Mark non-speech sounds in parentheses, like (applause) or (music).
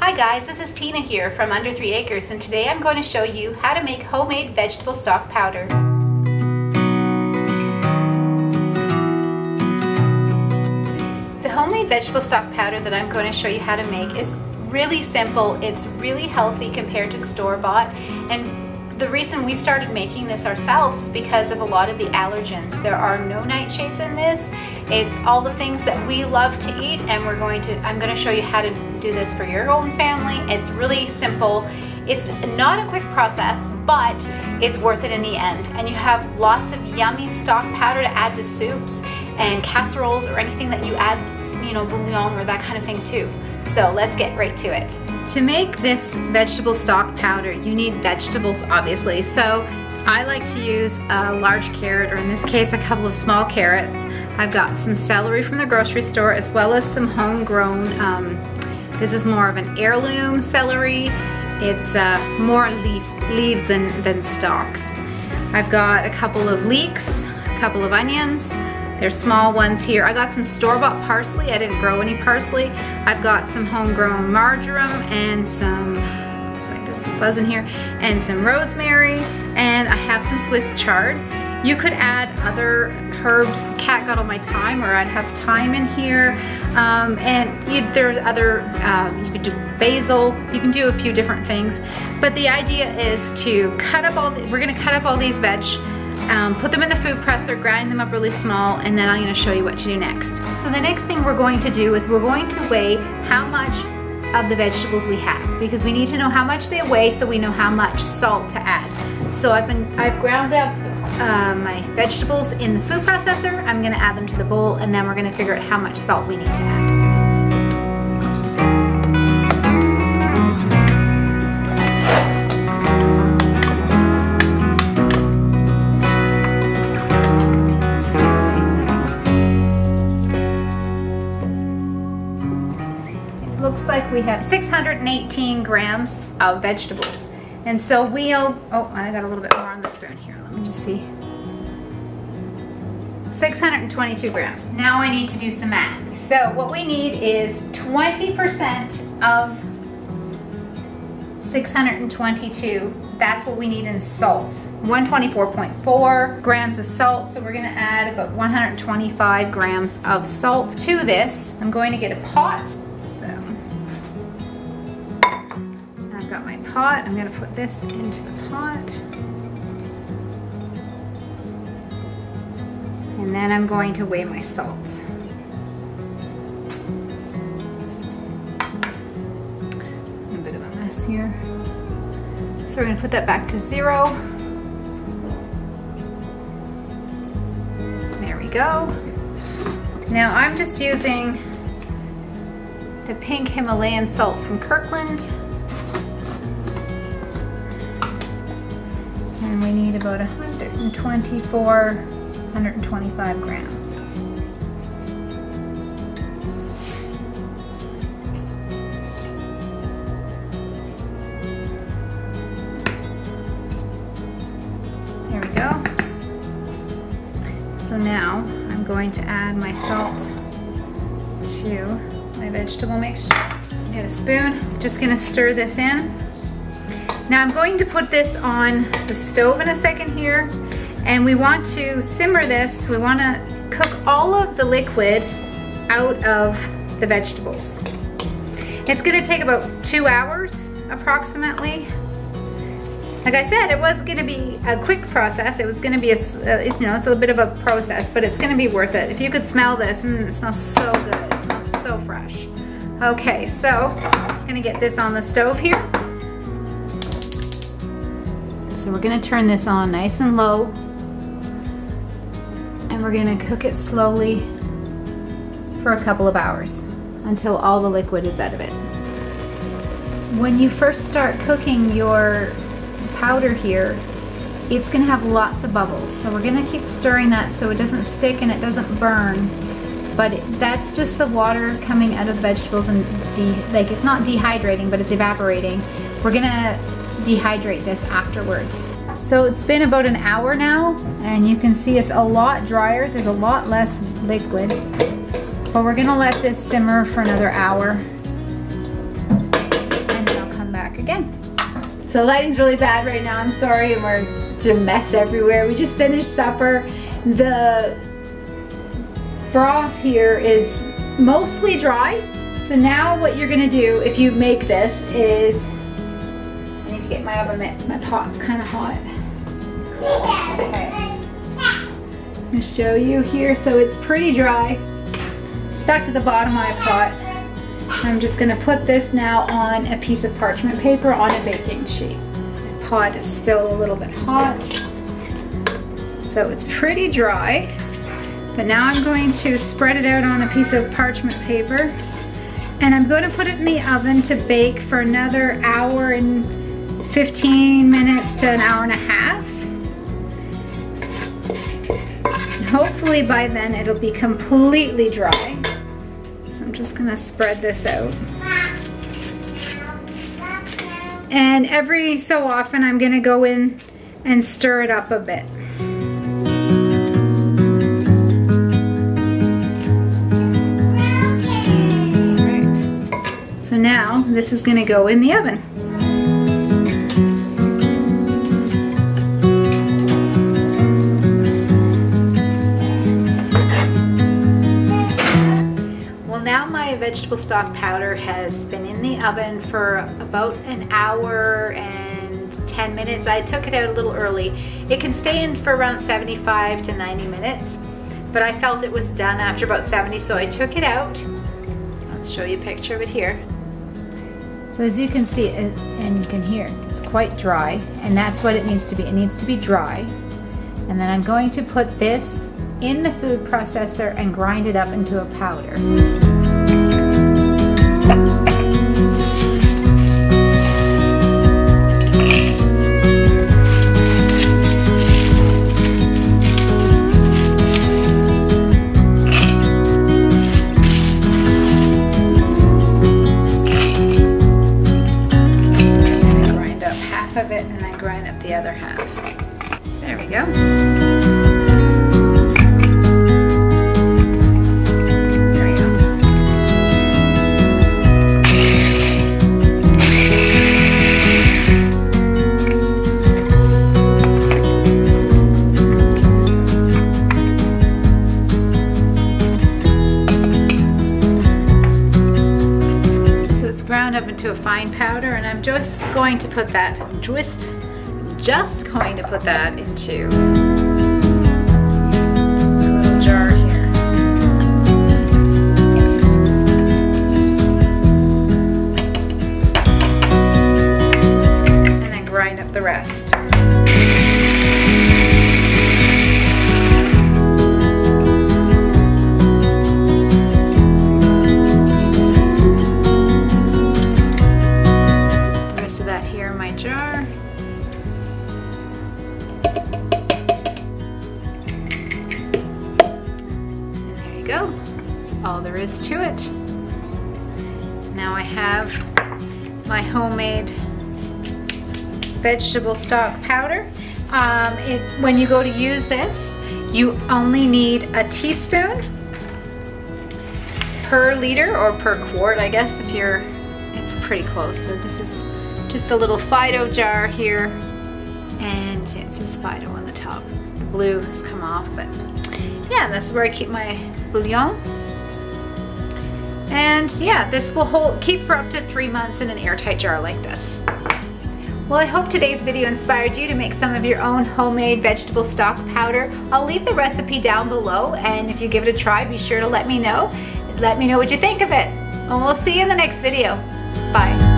Hi guys, this is Tina here from Under 3 Acres and today I'm going to show you how to make homemade vegetable stock powder. The homemade vegetable stock powder that I'm going to show you how to make is really simple, it's really healthy compared to store-bought and the reason we started making this ourselves is because of a lot of the allergens. There are no nightshades in this it's all the things that we love to eat and we're going to, I'm going to show you how to do this for your own family. It's really simple. It's not a quick process, but it's worth it in the end. And you have lots of yummy stock powder to add to soups and casseroles or anything that you add, you know, bouillon or that kind of thing too. So let's get right to it. To make this vegetable stock powder, you need vegetables, obviously. So I like to use a large carrot, or in this case, a couple of small carrots. I've got some celery from the grocery store as well as some homegrown, um, this is more of an heirloom celery. It's uh, more leaf, leaves than, than stalks. I've got a couple of leeks, a couple of onions. There's small ones here. I got some store-bought parsley. I didn't grow any parsley. I've got some homegrown marjoram and some, looks like there's some fuzz in here, and some rosemary, and I have some Swiss chard. You could add other herbs. Cat got all my thyme, or I'd have thyme in here. Um, and there's other, um, you could do basil. You can do a few different things. But the idea is to cut up all, the, we're gonna cut up all these veg, um, put them in the food processor, grind them up really small, and then I'm gonna show you what to do next. So the next thing we're going to do is we're going to weigh how much of the vegetables we have because we need to know how much they weigh so we know how much salt to add. So I've been, I've ground up uh, my vegetables in the food processor. I'm gonna add them to the bowl and then we're gonna figure out how much salt we need to add. We have 618 grams of vegetables. And so we'll, oh, I got a little bit more on the spoon here. Let me just see. 622 grams. Now I need to do some math. So what we need is 20% of 622. That's what we need in salt. 124.4 grams of salt. So we're gonna add about 125 grams of salt to this. I'm going to get a pot pot. I'm gonna put this into the pot. And then I'm going to weigh my salt. A bit of a mess here. So we're gonna put that back to zero. There we go. Now I'm just using the pink Himalayan salt from Kirkland. We need about 124, 125 grams. There we go. So now I'm going to add my salt to my vegetable mixture. Get a spoon, just gonna stir this in. Now I'm going to put this on the stove in a second here and we want to simmer this. We want to cook all of the liquid out of the vegetables. It's going to take about two hours approximately. Like I said, it was going to be a quick process. It was going to be a, uh, you know, it's a bit of a process, but it's going to be worth it. If you could smell this, mm, it smells so good. It smells so fresh. Okay, so I'm going to get this on the stove here. So we're gonna turn this on nice and low and we're gonna cook it slowly for a couple of hours until all the liquid is out of it. When you first start cooking your powder here, it's gonna have lots of bubbles. So we're gonna keep stirring that so it doesn't stick and it doesn't burn. But that's just the water coming out of vegetables and like it's not dehydrating, but it's evaporating. We're gonna dehydrate this afterwards. So it's been about an hour now and you can see it's a lot drier. There's a lot less liquid. But we're gonna let this simmer for another hour. It's going to come back again. So the lighting's really bad right now, I'm sorry, and we're it's a mess everywhere. We just finished supper. The broth here is mostly dry. So now what you're gonna do if you make this is, get my oven mitts, my pot's kind of hot. Okay. I'm gonna show you here. So it's pretty dry, stuck to the bottom of my pot. I'm just gonna put this now on a piece of parchment paper on a baking sheet. The pot is still a little bit hot. So it's pretty dry. But now I'm going to spread it out on a piece of parchment paper and I'm going to put it in the oven to bake for another hour and 15 minutes to an hour and a half. And hopefully by then it'll be completely dry. So I'm just gonna spread this out. And every so often I'm gonna go in and stir it up a bit. So now this is gonna go in the oven. Vegetable stock powder has been in the oven for about an hour and 10 minutes. I took it out a little early. It can stay in for around 75 to 90 minutes, but I felt it was done after about 70, so I took it out. I'll show you a picture of it here. So as you can see and you can hear, it's quite dry and that's what it needs to be. It needs to be dry. And then I'm going to put this in the food processor and grind it up into a powder thank (laughs) you fine powder and I'm just going to put that, just, just going to put that into go. That's all there is to it. Now I have my homemade vegetable stock powder. Um, it, when you go to use this, you only need a teaspoon per liter or per quart, I guess, if you're, it's pretty close. So this is just a little Fido jar here, and it says Fido on the top. The blue has come off, but yeah, that's where I keep my bouillon. And yeah, this will hold, keep for up to three months in an airtight jar like this. Well, I hope today's video inspired you to make some of your own homemade vegetable stock powder. I'll leave the recipe down below, and if you give it a try, be sure to let me know. Let me know what you think of it. And we'll see you in the next video. Bye.